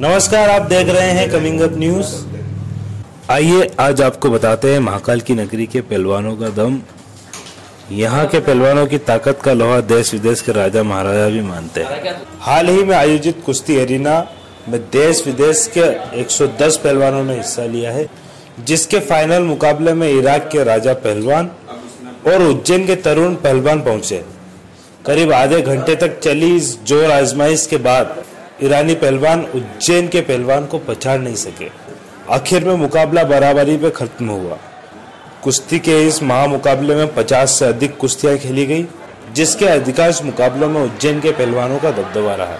नमस्कार, आप देख रहे हैं कमिंग अप न्यूज़ आइए, आज आपको बताते हैं महाकाल की नगरी के पहलवानों का दम। यहाँ के पहलवानों की ताकत का लोहा देश विदेश के राजा महाराजा भी मानते हैं। हाल ही में आयोजित कुश्ती एरिना में देश विदेश के 110 पहलवानों ने हिस्सा लिया है, जिसके फाइनल मुकाबले में इराक के राजा पहलवान और उज्जैन के तरुण पहलवान पहुँचे। करीब आधे घंटे तक चली इस ज़ोर आजमाइश के बाद ईरानी पहलवान उज्जैन के पहलवान को पछाड़ नहीं सके। आखिर में मुकाबला बराबरी पे खत्म हुआ। कुश्ती के इस महामुकाबले में 50 से अधिक कुश्तियाँ खेली गई, जिसके अधिकांश मुकाबलों में उज्जैन के पहलवानों का दबदबा रहा।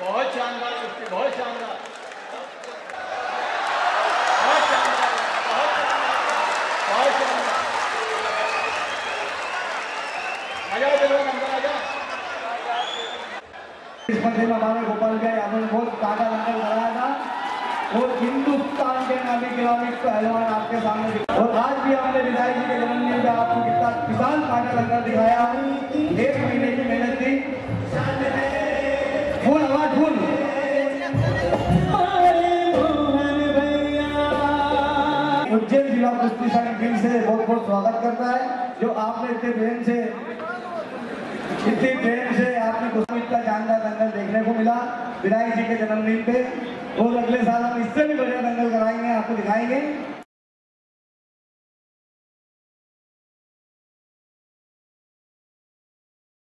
बहुत इस स्पर्धे में हमारे गोपाल भाई आपने बहुत ताज़ा दंगल लगाया था। और हिंदुस्तान के नामी गिरामी पहलवान आपके सामने और आज भी हमने विधायक जी के जन्मदिन पे आपको कितना विशाल ताज़ा दंगल दिखाया। एक महीने की मेहनत थी। उज्जैन जिला कुश्ती संघ दिल से बहुत बहुत स्वागत करता है। जो आपने इतने प्रेम से इतनी प्रेम से आपने कुश्ती का को मिला। विनायक जी के जन्मदिन पे। और अगले साल हम इससे भी बढ़िया दंगल कराएँगे, आपको दिखाएँगे।